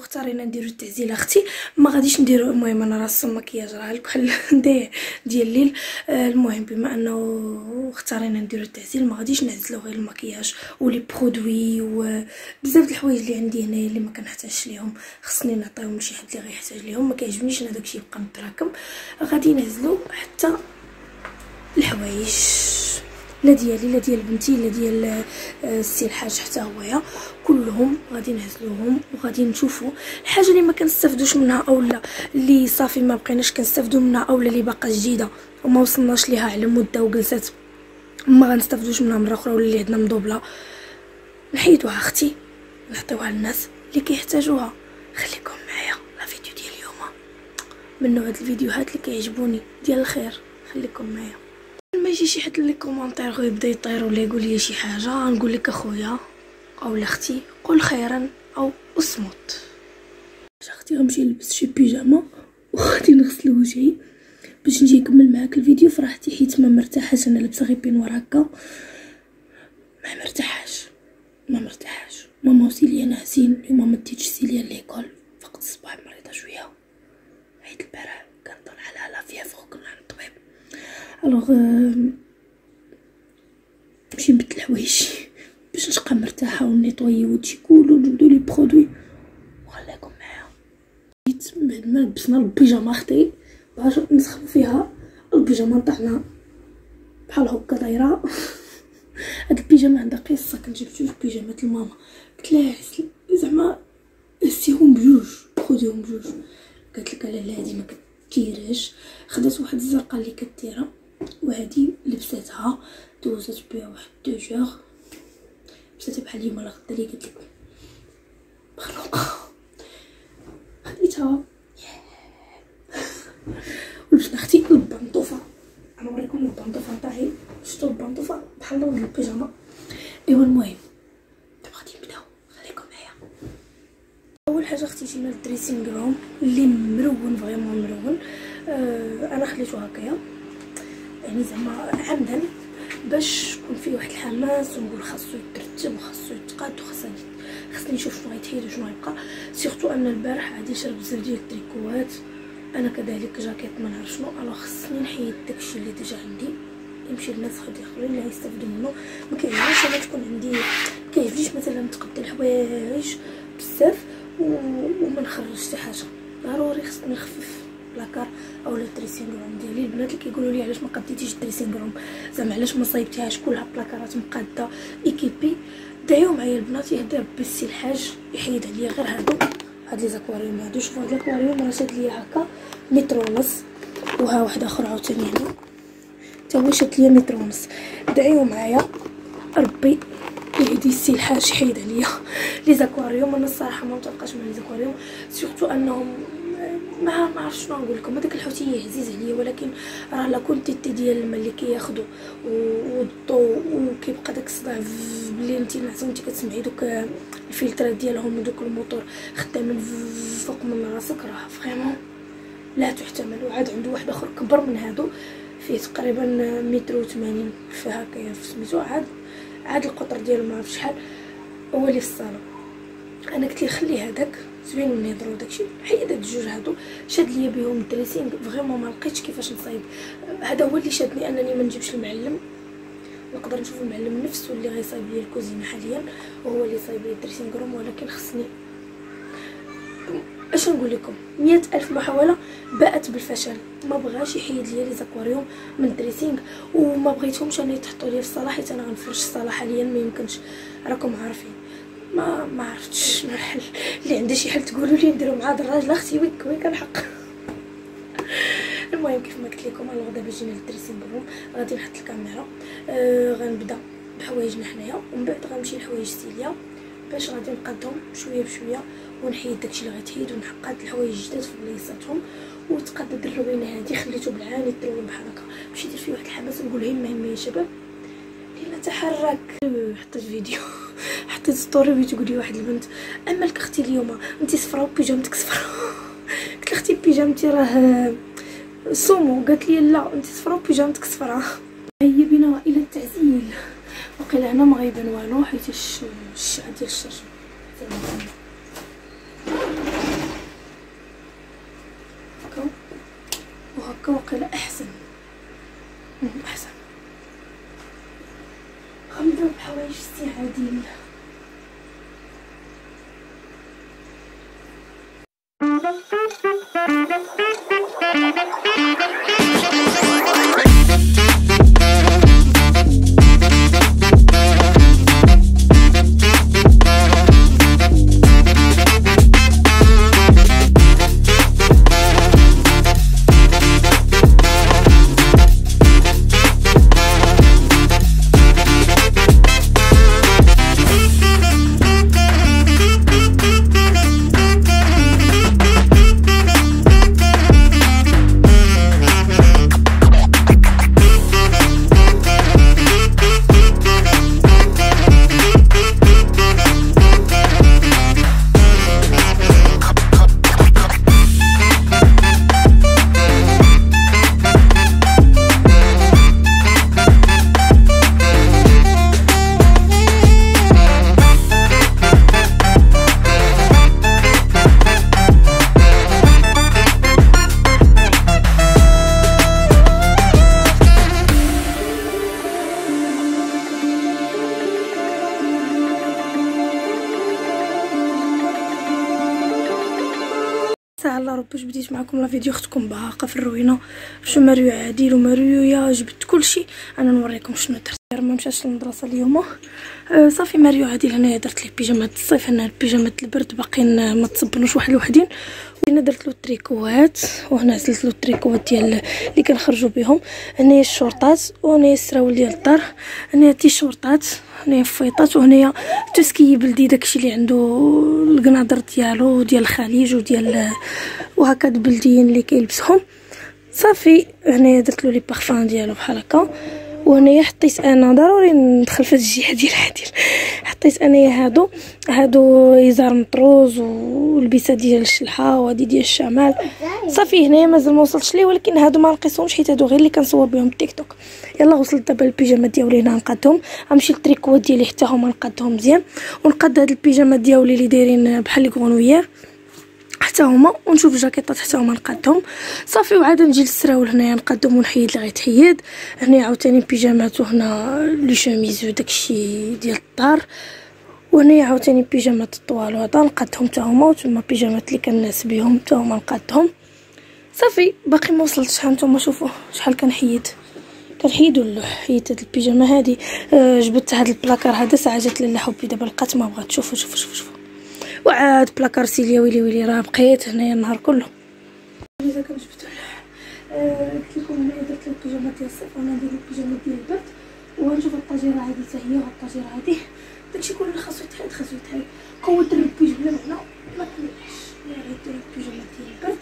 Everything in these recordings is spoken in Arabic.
اختارينا نديرو التعزيل أختي. ما غاديش نديرو المهم أنا راه المكياج راه الكحل ديال الليل. آه، المهم بما أنه اختارينا نديرو التعزيل ما غاديش نعزلو غير المكياج ولي برودوي وبزاف د الحوايج اللي عندي هنايا اللي ما كنحتاجش ليهم. خصني نعطيهم لشي حد اللي غيحتاج ليهم ما كيعجبنيش أنا داكشي يبقى متراكم. غادي نعزلو حتى الحوايج. لا ديالي لا ديال بنتي لا ديال آه، السي الحاج حتى هويا. كلهم غادي نهزلوهم وغادي نشوفوا الحاجة اللي ما كنستافدوش منها اولا اللي صافي ما بقيناش كنستافدوا منها اولا اللي باقا جديدة وما وصلناش ليها على مدة وجلسات ما غنستافدوش منها مرة أخرى ولا اللي عندنا مضوبله نحيدوها أختي نعطيوها للناس اللي كيحتاجوها. خليكم معايا لا فيديو ديال اليوم. من نوع الفيديوهات اللي كيعجبوني؟ ديال الخير خليكم معايا. ما يجي شي حد les commentaires يبدا يطير ولا يقول لي شي حاجة نقول لك أخويا أو لأختي قل خيرا أو أصمت. أختي غنمشي نلبس شي بيجاما وغادي نغسل وجهي باش نجي نكمل معاك الفيديو. فرحتي حيت ما مرتاحاش أنا لابسة غير peignoir هكا ما مرتاحاش ما مرتاحاش. ماما وسيليا ناعسين اليوم ما ديتش سيليا l'école فقط الصباح مريضة شوية. عيد البارح كنطلع على لا فيها فوق كنا عند الطبيب alors نمشي نبدل حوايجي باش نبقى مرتاحه ونيطوي وجهي كله ونجبدو les produits وخليكم معايا جيت بعد ما لبسنا البيجاما أختي باش نسخبو فيها البيجاما تاعنا بحال هكا دايره هاد البيجاما عندها قصه كنت جبت جوج بيجامات لماما قلت لها زعما هزيهم بجوج خديهم بجوج قالت لك لا لا هادي ما كتيرش خدات واحد الزرقاء اللي كديرها وهادي لبساتها دوزات بها واحد deux jours. لبساتها بحال اليوم لا غدا لي قلت لك. مخلوقة. خديتها ولبسنا أختي البنطوفة. أنا نوريكم البنطوفة تاعي شفتوا البنطوفة؟ بحال لون البيجاما أيوا المهم. دابا غادي نبداو خليكم معايا. أول حاجة أختي جينا لل dressing room اللي مرون vraiment مرون آه أنا خليته هكايا. يعني زعما عمدا باش يكون فيه واحد الحماس ونقول خاصو يترتب وخاصو يتقاد وخاصني خاصني نشوف شنو غيتحيد وشنو غيبقى surtout أن البارح غادي نشري بزاف ديال التريكوات. أنا كذلك جاكيت ما نعرف شنو. alors خصني نحيد داكشي اللي déjà عندي. يمشي للناس خدي اخرين اللي يستافدوا منه ما كيعجبنيش أنا تكون عندي كيعجبنيش مثلا نتقد الحوايج بزاف وما نخرجش حتى حاجة. ضروري خصني نخفف لاكار. اولا ال dressing room ديالي. البنات اللي كيقولوا لي علاش ما قديتيش ال dressing room زعما علاش ما صايبتيهاش؟ كلها بلاكارات مقادة. équipé. دعيو معايا البنات يهدي ربي السي الحاج يحيد عليا غير هادو. هاد les aquariums هادو. شوفوا هاد الاكواريوم راه شاد ليا هكا متر ونص وها واحد اخر عاوتاني هنا. حتى هو شاد ليا متر ونص دعيو معايا. ربي يهدي السي الحاج يحيد عليا. les aquariums أنا الصراحة ما متلقاش مع les aquariums. surtout أنهم ما ما عرفتش شنو نقول لكم. هذاك الحوتيه عزيز عليا ولكن راه la quantité ديال الماء اللي كياخذوا والضو وكيبقى داك الصداع بلي انت نعسو انت كتسمعي دوك الفلترات ديالهم ودوك الموتور خدامين فوق من راسك. راه vraiment لا تحتمل. وعاد عنده واحد آخر كبر من هادو فيه تقريبا متر وثمانين فهكايا في سميتو. عاد عاد القطر ديالو ما عرف شحال هو اللي في الصالون أنا قلت ليه خلي هذاك. زوين من يهضروا داكشي. حيد هاد الجوج هادو شاد ليا بهم ال dressing vraiment ما لقيتش كيفاش نصايب. هذا هو اللي شادني أنني ما نجيبش المعلم. نقدر نشوف المعلم نفسه اللي غيصايب لي الكوزينه حاليا وهو اللي صايب لي ال dressing room ولكن خصني. أش نقول لكم؟ مئة ألف محاولة باءت بالفشل. ما بغاش يحيد لي les aquariums من ال dressing وما بغيتهمش اني يتحطوا لي في الصاله حيت أنا غنفرش الصاله حاليا ما يمكنش. راكم عارفين. ما ما عرفتش شنو الحل اللي عنده شي حل تقولوا لي نديرو مع هاد الراجل. أختي ويك ويك الحق. المهم كيف ما قلت لكم أنا غدا جينا لل dressing room. غادي نحط الكاميرا. آه غنبدا بحوايجنا حنايا ومن بعد غنمشي لحوايج سيليا. باش غادي نقادهم شوية بشوية ونحيد داكشي اللي غيتحيد ونحط الحوايج الجداد في بلايصاتهم. وتقاد الروينة هادي خليته بالعاني تروين بحال هكا. باش يدير فيه واحد الحماس نقول همه همه يا شباب. لينا تحرك. حطيت فيديو. حطيت story وهي تقولي واحد البنت أما لك أختي اليوم انت صفرا وبيجامتك صفرا قلت لها أختي بيجامتي راه سومو قالت لي لا انت صفرا وبيجامتك صفرا طيب، هي بنا إلى التعزيل. وقيلا هنا ما غيبان والو حيت الشعه ديال الشر هكا. وهكا وقيلا أحسن. أمم، أحسن. الله بديت معكم la vidéo اختكم باقا في الروينة. شو مريو عادل ومريو يا جبت كلشي أنا نوريكم شنو درت. ما مشاش للمدرسة اليوم. أه صافي مريو عادل هنايا درت ليه بيجامات الصيف هنا البيجامات البرد باقيين ما تصبنوش واحد وحدين هنا درت له التريكوات وهنا زلت له التريكوات ديال اللي كنخرجوا بهم هنايا الشورطات وهنايا السراول ديال الدار هنايا التيشورطات هنايا الفيطات وهنايا تسكي بلدي داكشي اللي عنده القنادر ديالو ديال الخليج وديال وهكا البلديين اللي كيلبسهم. صافي هنايا درت له les parfums ديالو بحال هكا. وهنايا حطيت أنا ضروري ندخل في الجهة ديال عادل حطيت أنايا هادو. هادو إزار مطروز والبسه ديال الشلحة وهادي ديال الشمال. صافي هنايا مازال ما وصلتش ليه ولكن هادو ما نقيسهمش حيت هادو غير اللي كنصور بهم التيك توك. يلا وصلت دابا البيجامات ديالي هنا نقادهم. غنمشي للتريكوات ديالي حتى هما نقادهم مزيان. ونقاد هاد البيجامات ديالي اللي دايرين بحال لي حتى هما ونشوف الجاكيطات حتى هما نقادهم. صافي وعاد نجي للسراول هنايا نقادهم ونحيد اللي غيتحيد. هنا عاوتاني بيجامات وهنا les chemises وداكشي ديال الدار. وهنايا عاوتاني بيجامات الطوال وهذا نقادهم حتى هما وتما بيجامات اللي كنعس بهم حتى هما نقادهم. صافي باقي ما وصلتش هانتوما شوفوا شحال كنحيد. كنحيد اللوح حيدت هاد البيجامة هادي. أه جبت هاد البلاكار هذا ساعة جات لاله حبي دابا لقات ما بغات. شوفوا شوفوا شوفوا شوفوا وعاد بلاكار سيليا ويلي ويلي راه بقيت هنايا النهار كله. إذا كنجبت قلت لكم هنايا درت البيجامة ديال الصيف وأنا ندير البيجامة ديال البرد ونشوف ال étagère هادي حتى هي وال étagère هادي داكشي كله خاصو يتحيد خاصو يتحيد قوت الربيج بلا معنى ما كاينش. غير دير البيجامة ديال البرد.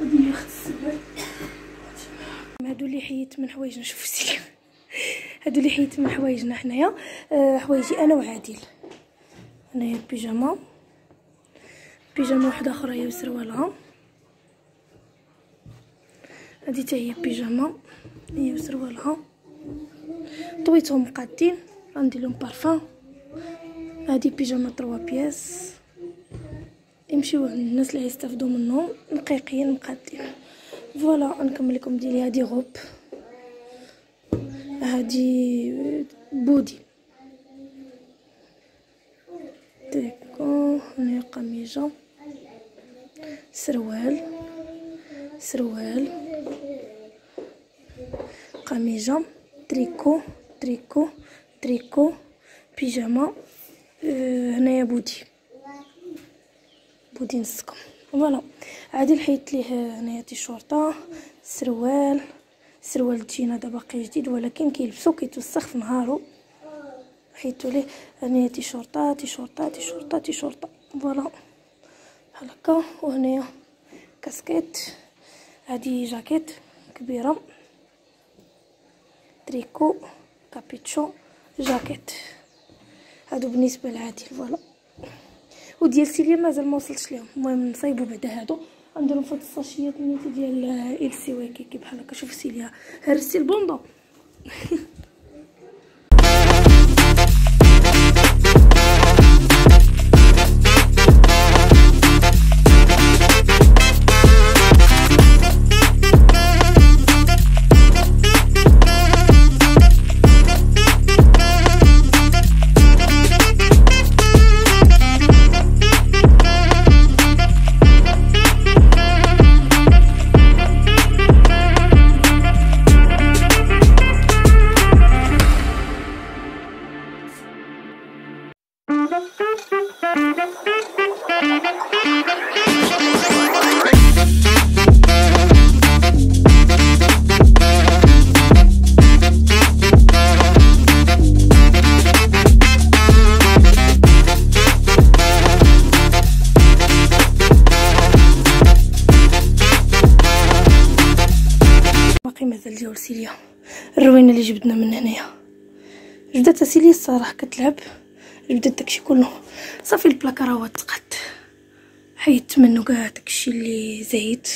هادي هي خت السبر هادو اللي حيدت من حوايج نشوف سيليا. هادو اللي حيدت من حوايجنا حنايا أه حوايجي أنا وعادل. هنايا البيجاما بيجاما واحدة أخرى هي وسروالها هادي حتى هي هي وسروالها طويتهم قادين غندير لهم بارفان هادي بيجاما trois pièces يمشيو عند الناس اللي يستافدوا منهم نقيين مقادين. voilà نكمل لكم ديالي هادي غوب هادي body. tricot هنا قميجة سروال سروال قميجة tricot tricot tricot بيجاما هنايا body body نسكم voilà عادي حيدت ليه هنايا تيشورطه سروال سروال جينا دابا باقي جديد ولكن كيلبسو كيتوسخ في نهارو. حيدتو ليه هنايا تيشورطة تيشورطة تيشورطة تيشورطة. voilà. بحال هكا وهنايا كاسكيت. هادي جاكيت كبيرة. tricot capuche جاكيت. هادو بالنسبة لعادل voilà. وديال سيليا مازال ما وصلتش ليهم. المهم نصايبو بعدا هادو. غنديرهم في هاد الساشيات نيت ديال LC Waikiki بحال هكا. شوف سيليا هرستي ال bandeau الروينه اللي جبدنا من هنايا. جبدتها سيليا الصراحة كتلعب. جبدت داكشي كله. صافي البلاكا راه تقاد حيدت منه كاع داكشي اللي زايد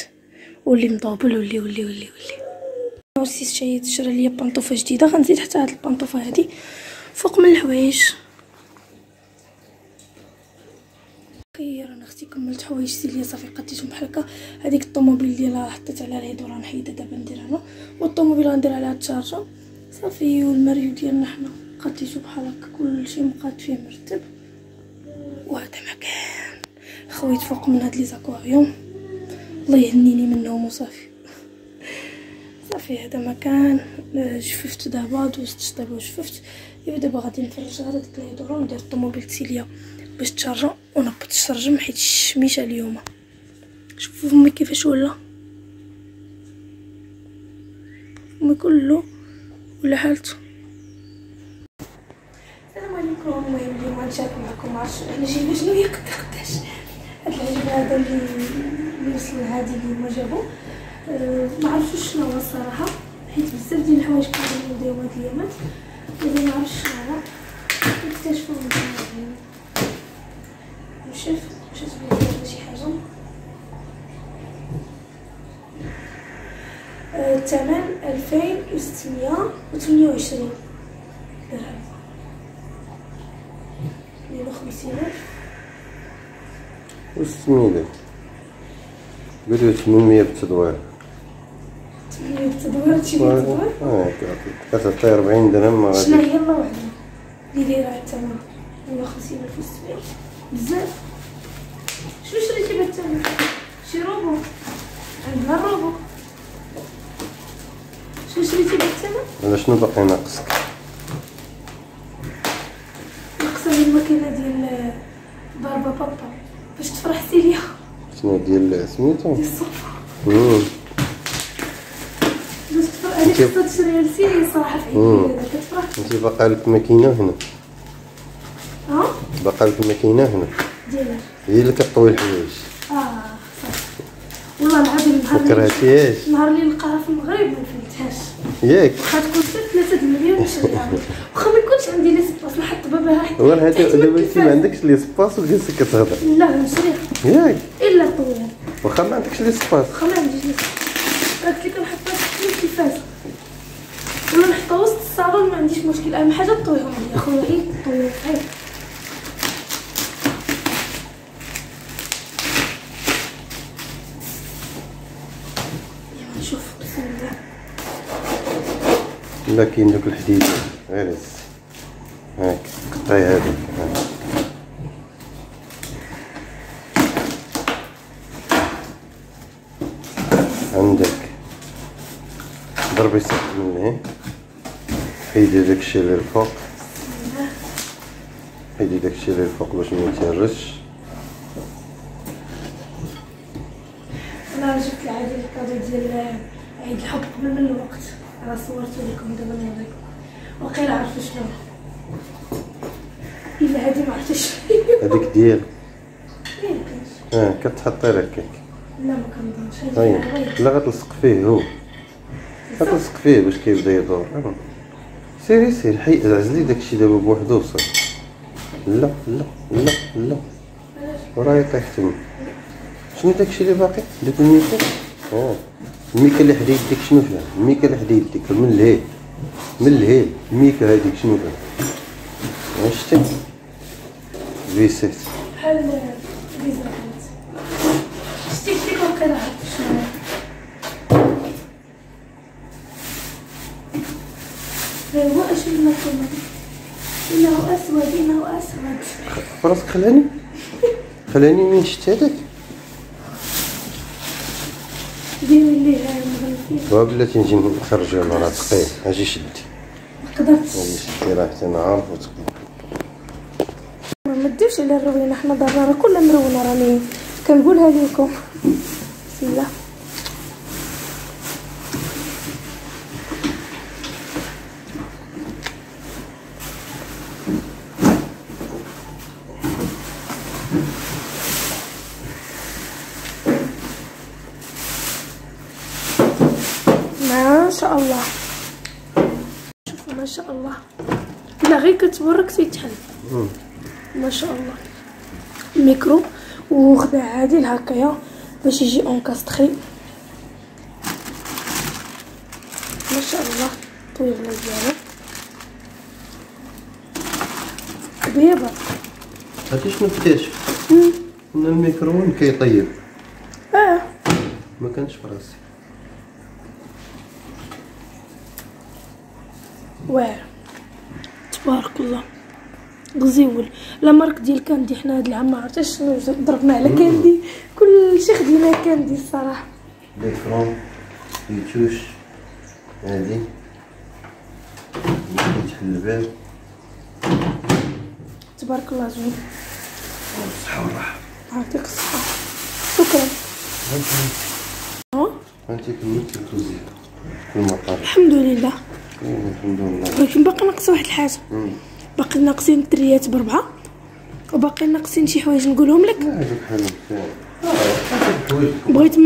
واللي مضوبل واللي واللي واللي واللي. وسيت شي تشرى ليا بانطوفة جديدة. غنزيد حتى هاد البانطوفة هادي. فوق من الحوايج. خير أنا أختي كملت حوايج سيليا صافي قديتهم بحال هكا هذيك الطوموبيل ديالها حطيت عليها الهيدو راه نحيدها دابا ندير أنا. والطوموبيل غندير عليها التشارجه صافي والمريو ديالنا حنا قديتو بحال هكا كلشي مقاد فيه مرتب. وهذا مكان. خويت فوق من هاد لي زاكواريوم. الله يهنيني منهم وصافي. صافي هذا مكان. جففت دابا دوزت الشطيبه وجففت. ايوا دابا غادي نفرج هذا ديك الهيدرو وندير الطوموبيل سيليا باش تشارجا ونبط الشرجم حيت الشميشة اليوم. شوفوا فمي كيفاش ولا. فمي كله ولا حالته. السلام عليكم المهم اليوم غنشارك معكم معرفتش أنا جايبة شنو هي؟ قد قداش. هاد العجبه هذا اللي وصل هادي اللي جابو. أه ما عرفتش شنو هو الصراحة. حيت بزاف ديال الحوايج كانوا نديرو هاد الايامات دابا ما عرفتش شنو هو نكتشفو مشات بيا شي حاجة. الثمن ألفين وستمية وثمانية وعشرين درهم. مية وخمسين ألف. سميتك قولوا 800 بالتدوير ثمانية بالتدوير بالتدوير آه كتعطي 40 درهم ما غادي هي الله على الثمن مية وخمسين ألف وستمية. بزاف شنو شريتي بهاد الثمن شي روبو عندنا الروبو. شنو شريتي بهاد الثمن على شنو باقي ناقصك؟ ديال باربا بابا. باش تفرح سيليا شنو ديال سميتو؟ ديال. باش تفرح. صراحة في كتفرح أنت باقا لك ماكينة هنا. ها؟ باقا لك ماكينة هنا. ديالها هي اللي كطوي الحوايج. والله العظيم نهار نهار اللي نلقاها في المغرب ما فهمتهاش ياك. واخا تكون حتى 3 المليون نشريها واخا ما يكونش عندي لي سباس نحط بابها حتى هو هذا تحت دابا انت. ما عندكش l'espace وجالسه كتهضر. لا نشريها ياك. إلا طويل. واخا ما عندكش l'espace. واخا ما عنديش l'espace. قالت لي كنحطها تحت الكفاف ولا نحطها وسط الصالون ما عنديش مشكل. أهم حاجة طويهم لي أخويا غير طويل غير يلا نشوف بسم الله لا كاين دوك الحديد. غير هز هاك قطعي هاك. عندك. ضربي من هنا حيدي داكشي اللي الفوق حيدي داكشي اللي الفوق باش ما يتهرش. أنا جبت العادي ال cadeau ديال عيد الحب قبل من الوقت. راه صورته لكم دابا نوريكم وقيلا عرفتوا شنو. إلا هادي ما عرفتش. هذيك ديال. يمكنش آه كتحطي لك هكاك. لا ما كنظنش. طيب. لا غتلصق فيه هو. غتلصق فيه باش كيبدا يدور. آه. سيري سيري. حي عزلي داكشي دابا بوحدو وصافي لا لا لا لا. وراه يطيح تما. شنو داكشي اللي باقي؟ داك الميكا آه الميكا اللي حدا يديك شنو فيها؟ الميكا اللي حدا يديك من الهيل. من الهيل. الميكا هذيك شنو فيها؟ شتي فيسيت. بحال بيزرقات شتي كيف وقيلا عرفت شنو هو اش مكتوب إنه أسود إنه أسود. فراسك خلاني. خلاني من شت هذاك؟ وبلاتي نجي نخرجو أنا راه ثقيل أجي شدي ما قدرتش أجي شدي راه حتى نعرف وتقيل ما ما ديوش على الروينة حنا دارنا راه كلها مرونه راني. كنقولها لكم بسم الله ما شاء الله شوفوا ما شاء الله لا غير كتبرك تيتحل. ما شاء الله. الميكرو وخدع عادل هكايا باش يجي اونكاستخي ما شاء الله. طويل ديالو كبيبه عرفتي شنو اكتشف ان الميكروون كيطيب؟ آه. ما كانش في راسي. واعر. تبارك الله. غزيول لا مارك ديال كاندي حنا هاد العام ما عرفتش شنو ضربنا على كاندي. كلشي خدينا كاندي الصراحة. ليكرون يتوش هادي كيتحل الباب تبارك الله زوين. الصحة والراحة. يعطيك الصحة. شكرا. ها؟ انت كملتي الكوزين في المطار الحمد لله. ولكن باقي ناقص واحد الحاجة. باقي ناقصين الدريات بربعة وباقي ناقصين شي حوايج نقولهم لك. لا هذوك حالهم آه هذوك حوايج. بغيت